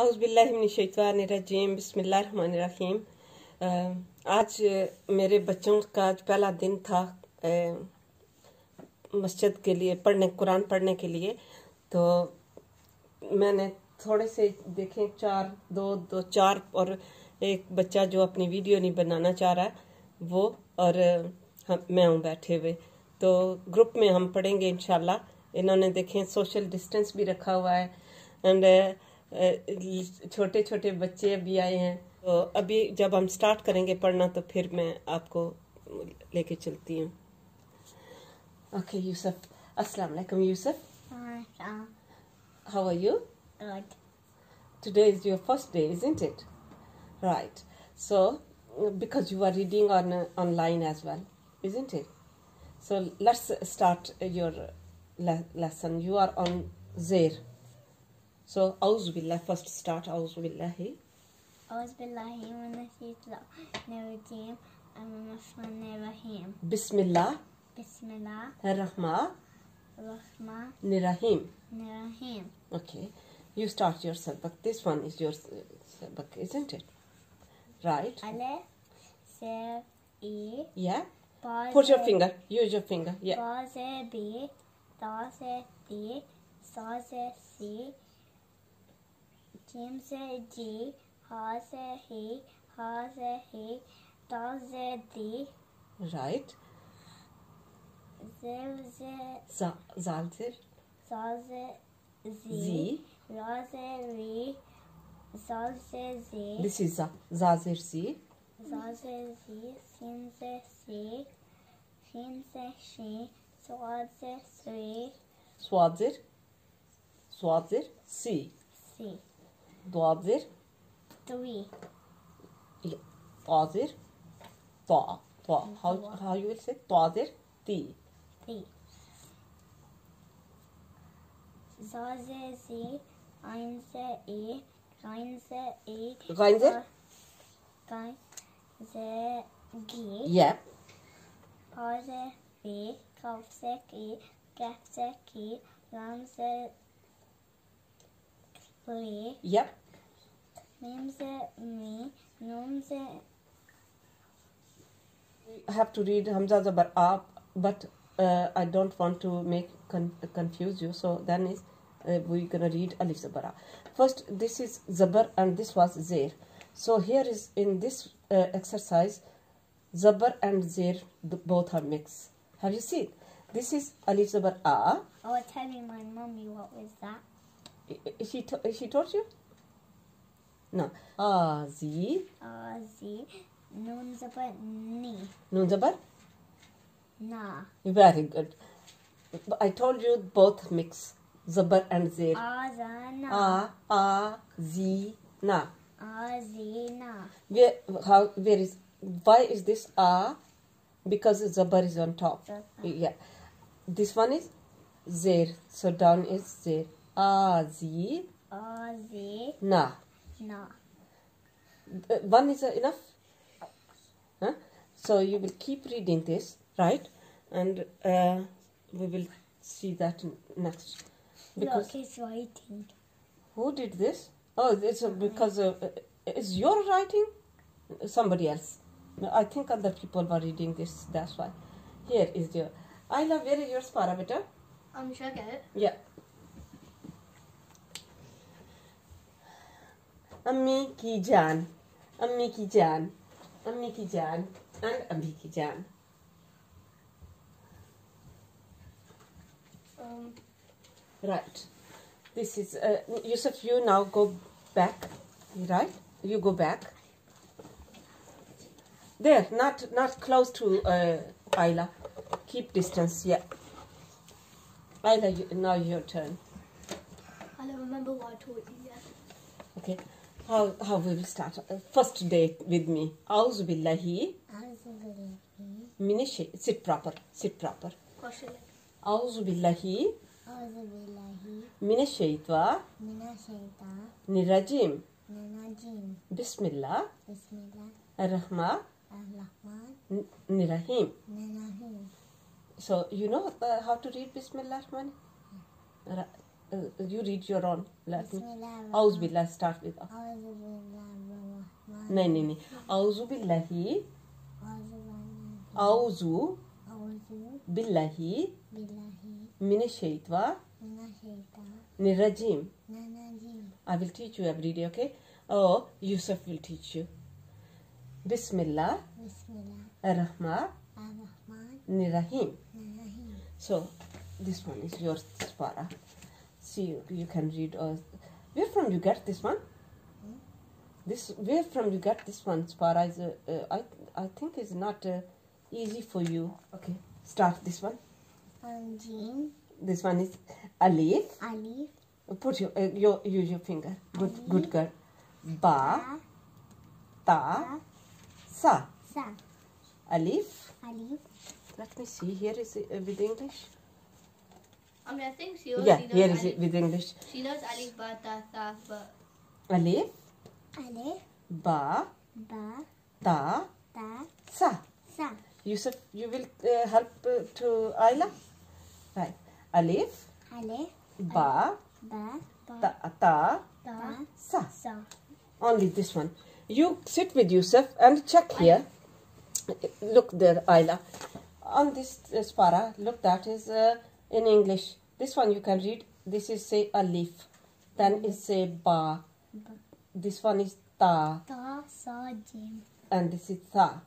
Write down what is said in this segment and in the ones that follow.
अज़बिल्लिमिनशैतानरजीम बिस्मिल्लाहिर्रहमानिर्रहीम आज मेरे बच्चों का आज पहला दिन था मस्जिद के लिए, पढ़ने, कुरान पढ़ने के लिए तो मैंने थोड़े से देखे, चार, दो दो, चार, और एक बच्चा जो अपनी वीडियो नहीं बनाना चाह रहा है वो, और हम, मैं हूँ बैठे हुए। तो ग्रुप में हम पढ़ेंगे इनशाला इन्होंने देखें, सोशल डिस्टेंस भी रखा हुआ है, एंड छोटे छोटे बच्चे अभी आए हैं। तो अभी जब हम स्टार्ट करेंगे पढ़ना तो फिर मैं आपको लेके चलती हूँ। ओके यूसुफ अस्सलाम वालेकुम Yusuf how are you good today is your first day is it right so because you are reading on online as well is it so let's start your lesson you are on जेर So, Auzubillah, first start Auzubillahi. Auzubillahi Nirahim. Bismillah. Bismillah. Rahma. Rahma. Nirahim. Nirahim. Okay. You start your sabak. This one is your sabak, isn't it? Right. Ale. E. Yeah. Put your finger. Use your finger. Yeah. Ba b. Da se d. Sa se c. Jim's a G, horse a he, horse a he, dog's a D. Right. Ziv's a... Zalzir. Zalzir. Z. Razir re. Zalzir z. This is Zazir z. Zazir z. Sinzir c. Sinzir she. Swadzir three. Swadzir. Swadzir c. C. duadzir three yeah. tazir ta ta how Dua. how you will say tazir ti three زا ز زي عين ز اي غين ز اي Ghainzer? غين ز جي yeah پا ز بي قاف ز كي كاف Chloe. Yep. I me. Have to read Hamza Zabar up, uh, but uh, I don't want to make con confuse you. So then is uh, we're gonna read Alif Zabara. First, this is Zabar and this was Zir. So here is in this uh, exercise, Zabar and Zir both are mixed. Have you seen? This is Alif Zabar A. Oh, I was telling my mommy what was that. She she taught you? No. A Z Uh, Z. Noon zaba ni. Nun Zabar. Na. Very good. I told you both mix Zabar and Zair. A za na. A, A, Z, Na. A z na. Where, how, where is, why is this A? Because Zabar is on top. Zabar. Yeah. This one is Zair. So down is Zair. A, Z, A z Na. na. Uh, One is uh, enough? Huh? So you will keep reading this, right? And uh, we will see that next. Because Look, writing. Who did this? Oh, it's uh, because uh, is your writing? Somebody else. I think other people were reading this. That's why. Here is your. I love where is your spara, beta? Um, should I get it? Yeah. अम्मी की जान अम्मी की जान अम्मी की जान and अम्मी की जान Um, Right. This is uh, Yusuf. You now go back. Right. You go back. There. Not not close to uh, Ayla. Keep distance. Yeah. Ayla, you, now your turn. I don't remember what I taught you yet. Okay. How, how we will start? Uh, first day with me. Auzu billahi. Minishi. Sit proper. Sit proper. Auzu billahi. Auzu billahi. Minashaytwa. Minashaytwa. Nirajim. Nirajim. Bismillah. Bismillah. Ar-Rahma. Ar-Rahman. Nirahim. Nirahim. So, you know uh, how to read Bismillah, Rahman? Yeah uh, you read your own. Latin. me. أعوذ Start with. أعوذ No, no, no. أعوذ بالله. أعوذ بالله. من الشيطان. من الرجيم. I will teach you every day, okay? Oh, Yusuf will teach you. Bismillah. Bismillah. بسم الله. الرحمن. الرحمن. So, this one is your para. See, you, you can read. Uh, where from you get this one? This where from you get this one? Spara is uh, uh, I I think is not uh, easy for you. Okay, start this one. Um, Jim. This one is alif. Alif. Put your uh, your use your finger. Good good girl. Ba Ta. ta sa Sa. alif. Alif. Let me see. Here is it uh, with English. I mean, I think she knows. Yeah, she knows here is alif, it with English. She knows alif, ba, ta, ta, but Alif, Alif. ba, Ba. ta, Ta. sa. Sa. Yusuf, you will uh, help uh, to Ayla? Right. Alif, Alif. ba, Ba. Ba. ta, ta, Ta. sa. Sa. Only this one. You sit with Yusuf and check here. Look there, Ayla. On this uh, spara, look, that is uh, in English. This one you can read. This is say a leaf. Then is say ba. This one is ta. Ta. Sa. Jim. and this is tha.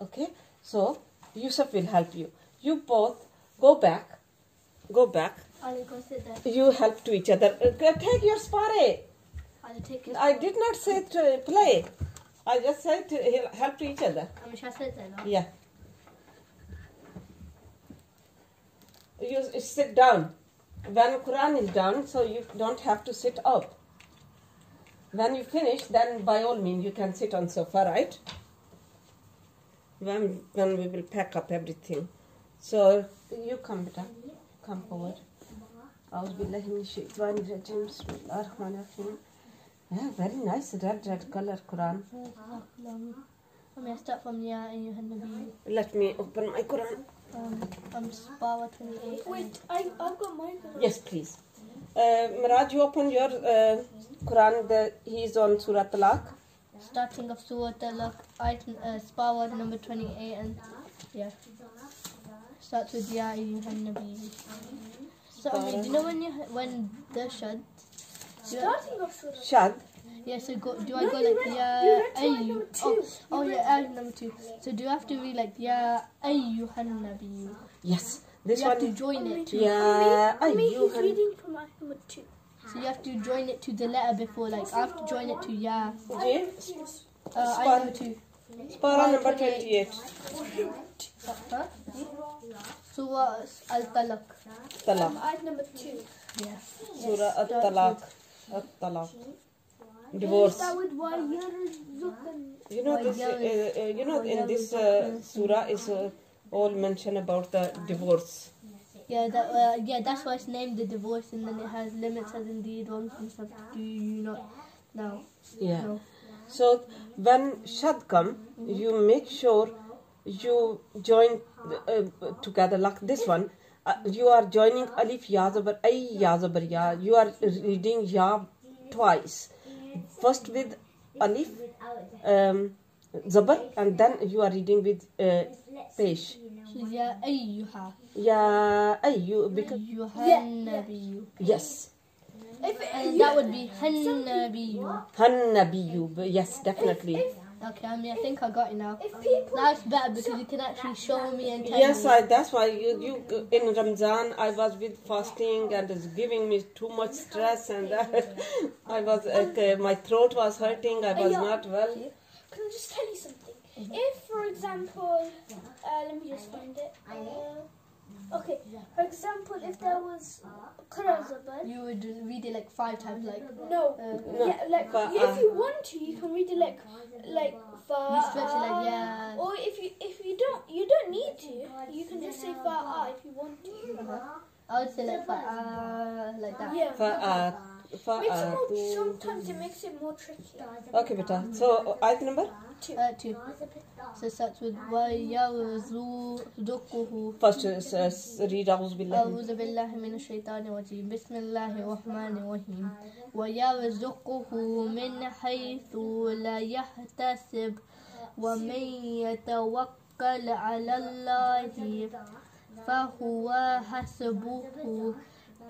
Okay, so Yusuf will help you. You both go back, go back. I'll go sit there. You help to each other. Uh, take your spare. I'll take it. I did not say to play. I just said to help to each other. I mean, shall I sit there now? Yeah. You sit down When Quran is down, so you don't have to sit up. When you finish, then by all means you can sit on sofa, right? When when we will pack up everything. So you come, beta. Come forward. أعوذ بالله من الشيطان الرجيم بسم الله الرحمن الرحيم. Yeah, very nice red red color Quran. I mean, I start from Ya Ayyuhan Nabi. Let me open my Quran. um, I'm Bawa 28. Wait, I, I've got mine. Yes, please. Uh, Miraj, you open your uh, Quran. The, he is on Surah Talaq. Starting of Surah Talaq, ayat, uh, Spawa number 28, and yeah. Starts with Ya Ayyuhan Nabi. So, I mean, do you know when you when the shad? Starting of Surah. Shad. Yeah, so go, do I No, go you like yeah, Ya you read to ayat Ayyu? number Oh, two. oh yeah, read- number two. So do you have to read like yeah, Ayyuhan Nabi? Yes. This you have to join it to Ya I mean, he's reading from ayat number two. So you have to join it to the letter before, like I have to join it to yeah. Ji, Uh, ayat number two. Spara number 28. Huh? Surah Al-Talaq. Talaq. Ayat number two. Yeah. Surah At-Talaq. At-Talaq. Divorce. that with why yarzuqan? You know this. Uh, uh, you know in this uh, surah is uh, all mention about the divorce. Yeah, that, uh, yeah, that's why it's named the divorce, and then it has limits as indeed one from. Do you not know? Yeah. No. So when shad come, you make sure you join uh, together like this one. Uh, you are joining alif ya zabar ay ya zabar ya. You are reading ya twice. First with alif um, zabar and then you are reading with uh, pesh. So yeah, ayyuha, Ya ayyu because ayyuhan yes. If and that would be han nabiyyu. Han nabiyyu. Yes, definitely. Okay, I mean, I think I got it now. if people Now it's better because you can actually show me and tell Yes, me. I, that's why you, you in Ramzan I was with fasting and it's giving me too much stress and I was okay, my throat was hurting. I was not well. Can I just tell you something? If, for example, uh, let me just find it. Uh, okay, for example, if there was Qurazaban, You would read it like five times, like no, uh, No, yeah, like but, if uh, you want to, you can read it like like you stretch it like fa. yeah. Or if you if you don't you don't need to, you can just say fa'a if you want to. I would say like uh, like that. Yeah. Fa'at, More, fa'atu. sometimes it makes it more tricky. Okay, beta. So, ayat number? Uh, two. So it starts with وَيَرْزُقُهُ First, uh, s- read أعوذ بالله. أعوذ بالله من الشيطان الرجيم بسم الله الرحمن الرحيم ويرزقه من حيث لا يحتسب ومن يتوكل على الله فهو حسبه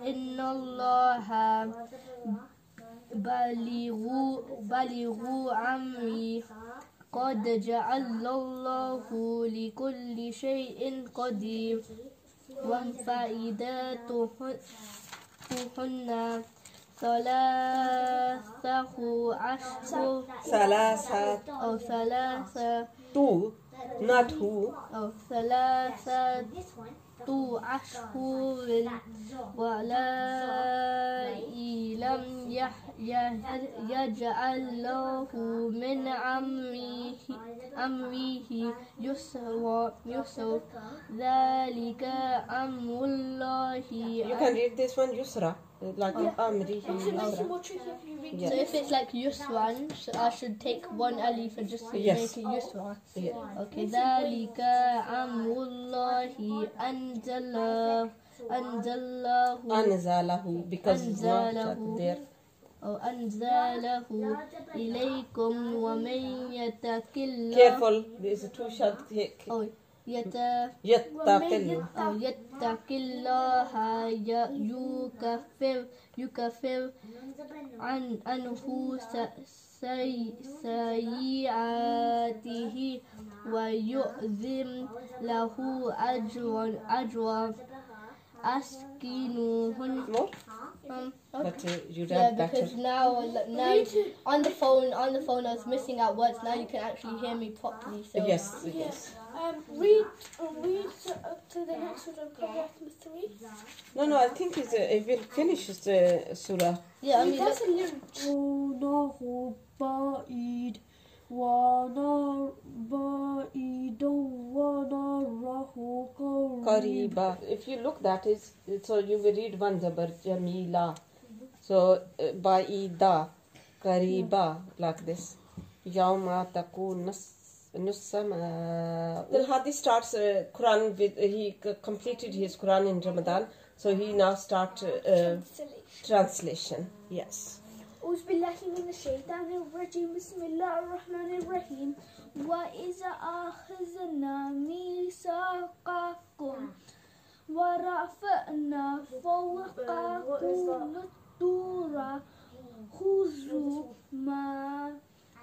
إن الله بالغ أمري قد جعل الله لكل شيء قدير. وفائدتهن ثلاثة أشهر ثلاثة. أو ثلاثة. Two, not who. أو ثلاثة. أشهر ولا لم يحكم يجعل له من أمره أمره يسرا يسر ذلك أمر الله You can read this one, Yusra. Like Amri. Makes it makes it Yusra. more tricky if you read Yeah. So if it's like Yusran, so I should take one alif and just Yes. make it Yusra. Yeah. Okay, ذلك أمر الله أنزله أنزله Anzalahu. Because it's not Anzalahu. there. أو أنزله إليكم ومن يتق الله Careful. There's two shad. أو يت Yattaqil. أو يتق الله يكفر يكفر عن سي سيئاته ويؤذم له أجرا أجرا أسكنوهن? Um, But uh, you yeah, read better. because now, now on the phone, on the phone, I was missing out words. Now you can actually hear me properly. So Yes, yes. Um, read, uh, read uh, up to the next one, paragraph number three. No, no, I think it's, uh, it will finish the surah. yeah, I mean, Kariba. If you look, that is so you will read one zabar Jamila. So uh, Baida, kariba, like this. Yauma takun Nussama. Uh, Tilhadi starts uh, Quran with uh, he completed his Quran in Ramadan, so he now starts uh, translation. translation. Yes. أعوذ بالله من الشيطان الرجيم. بسم الله الرحمن الرحيم. وإذا أخذنا ميثاقكم ورفعنا فوقكم الطور خذوا ما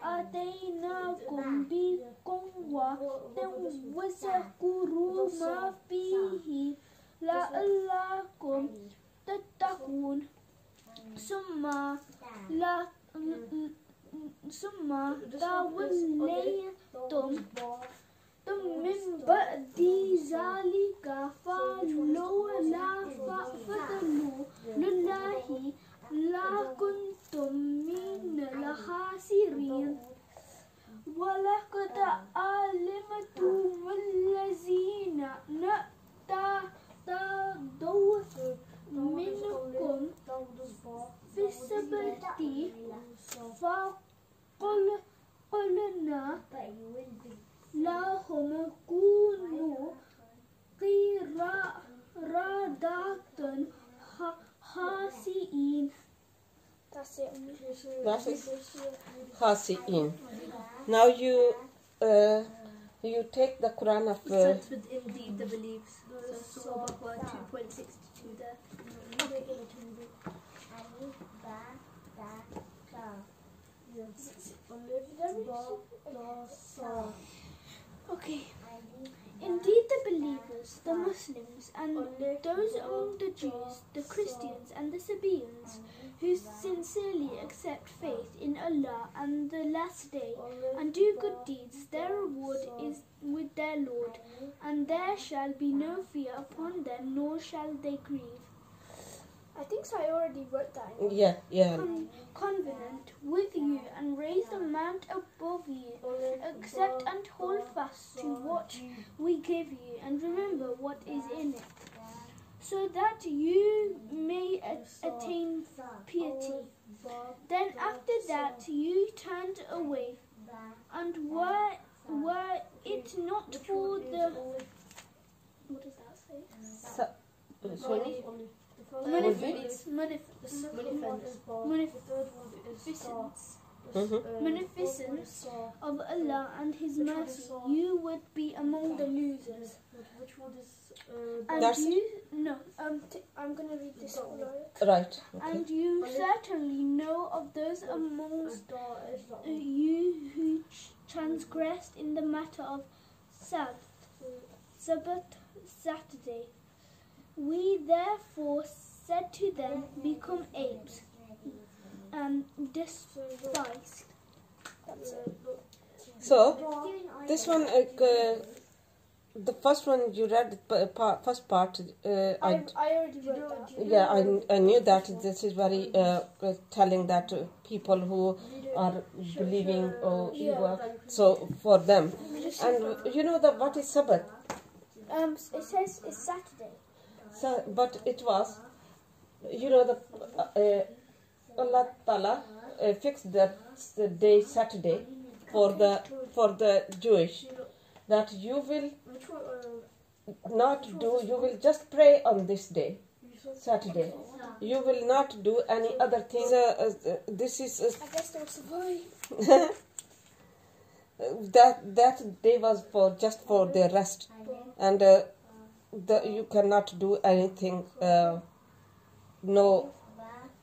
آتيناكم بقوة واذكروا ما فيه لعلكم تتقون. ثم لا. ثم توليتم. من بعد ذلك فلولا فضل لله لكنتم من الخاسرين. ولقد علمتم الذين نعتدوا منكم في السبت فقل قلنا لهم كونوا قردة خاسئين That's it. That's it. Khasi'in. Now you uh, you take the Quran of uh, starts with indeed the beliefs. So Surah Baqarah 2.62 there. Okay. Indeed, the the Muslims, and those among the Jews, the Christians, and the Sabaeans who sincerely accept faith in Allah and the Last Day and do good deeds, their reward is with their Lord, and there shall be no fear upon them, nor shall they grieve. I think so. I already wrote that. yeah yeah con- covenant with you and raise the mount above you. Accept and hold fast to what we give you and remember what is in it. so that you may a- attain piety. Then after that you turned away, and were were it not for the what does that say? Sa- uh, sorry? Munificence, munificence, munificence, Mhm. of Allah and His mercy, you would be among the losers. Which one is uh, And That's- you no, um, t- I'm gonna read this whole ayat. Right. Okay. And you certainly know of those amongst uh, you who ch- transgressed in the matter of Sabbath, Sabbath, Saturday. We therefore said to them, Become apes, and despised. So this one, uh, the first one you read, p- pa- first part. Uh, I I, I already wrote that. yeah, I, I knew that this is very uh, uh, telling that uh, people who are believing or evil. So for them, and you know the what is Sabbath? Um, it says it's Saturday. So, but it was, you know, the uh, Allah Taala uh, fixed that the day Saturday for the for the Jewish that you will not do you will just pray on this day Saturday. You will not do any other thing. Uh, uh, this is uh, I guess there was a boy. that that day was for just for their rest, and uh, the, you cannot do anything. Uh, no,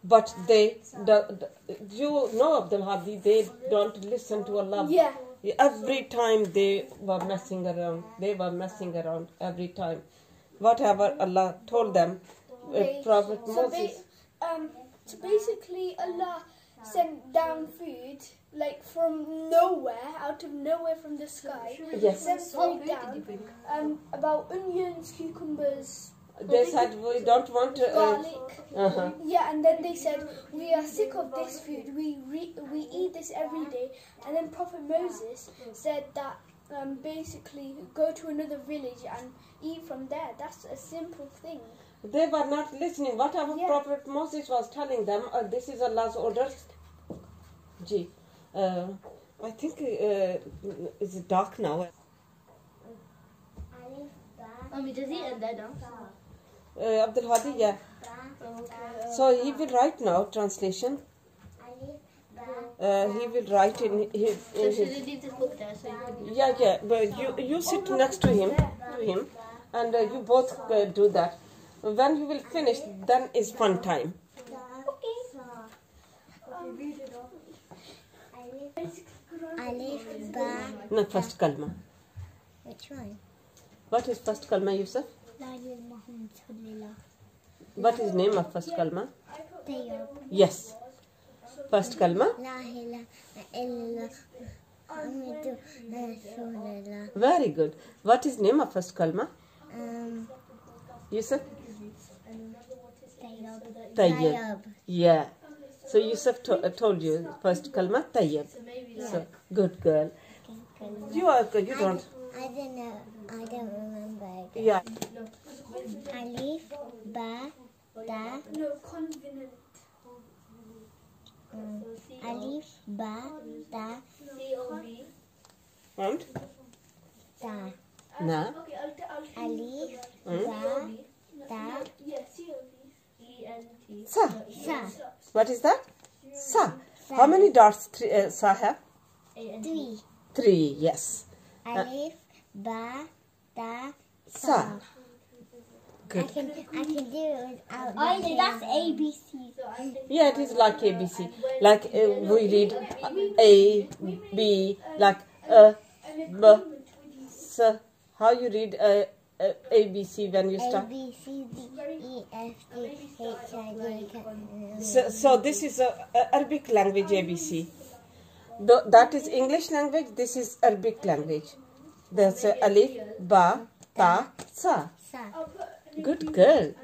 but they the, the, you know Abdul Hadi. They don't listen to Allah. Yeah. Every time they were messing around. They were messing around every time. Whatever Allah told them, uh, Prophet So, Moses. ba- um, so basically, Allah sent down food like from nowhere, out of nowhere from the sky. Yes. Sent food down. Um, about onions, cucumbers, They said we don't want to. Uh, garlic. uh-huh. Yeah, and then they said we are sick of this food. We re- we eat this every day. And then Prophet Moses said that um, basically go to another village and eat from there. That's a simple thing. They were not listening. Whatever Yeah. Prophet Moses was telling them, uh, this is Allah's orders. Gee, uh, I think uh, it's dark now. Mommy, does he end there now? Uh, Abdul Hadi, yeah. So he will write now translation. Uh, he will write in his. So In should his leave this book there so you can yeah, yeah. But you you sit next to him, to him, and uh, you both uh, do that. When you will finish, then is fun time. Alif, Ba. No, first kalma. Which one? What is first kalma, Yusuf? La ilaha Muhammad What is name of first kalma? Tayyib. Yes. First kalma. La ilaha illallah. Muhammadu Rasulullah. Very good. What is name of first kalma? Um, Yusuf? Tayyib. Tayyib. Yeah. So Yusuf to- uh, told you first kalma Tayyib. So good girl. You are good. You don't. I don't know. I don't remember. Again. Yeah. Alif, Ba, Da. No, convenient. Um, alif, Ba, Da, And Da. na. Okay, I'll, t- I'll tell you. Alif, Hmm? Ba, Da. Sa. Sa. What is that? Sa. How many dots three, uh, sa have? Three. Three. Yes. Alif, Ba, Da, Sa. I Good. can I can do it without. I looking. that's ABC. Yeah, it is like ABC. Like uh, we read uh, A, B, like uh, B, S. How you read uh, uh, ABC when you start? B C D E F G H I J K. So, so this is a, a Arabic language ABC. Th- that is English language. This is Arabic language. That's uh, alif, ba, ta, sa. Good girl.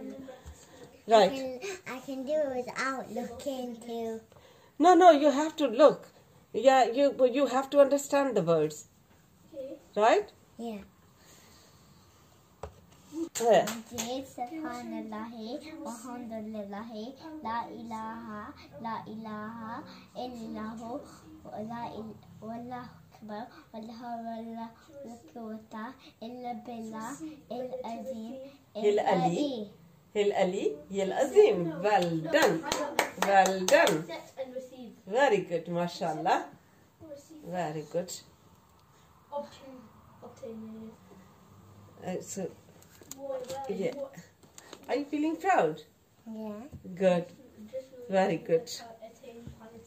I Right. can I can do it without looking too. No, no, you have to look. Yeah, you but you have to understand the words. Right? Yeah. Yeah. Subhanallah, Alhamdulillah, La ilaha, La ilaha, illallahu, La il- Wallahu Akbar, Wallahu Wala Quwwata, Illa Billah, Il Azim, Il Ali. Hil Ali, Hil Azim. Well done. Well done. Accept and receive. Very good, mashallah. Very good. Obtain. Obtain. Uh, so, yeah. yeah. Are you feeling proud? Yeah. Good. Very good.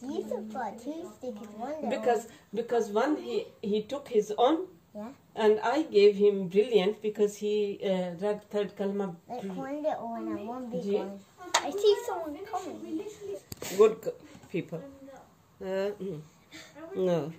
You got two stickers, one little Because because one he he took his own Yeah. and I gave him brilliant because he uh, read third kalma. like one little one and one big Yeah. one. I see someone coming. Good people. Uh, mm. no.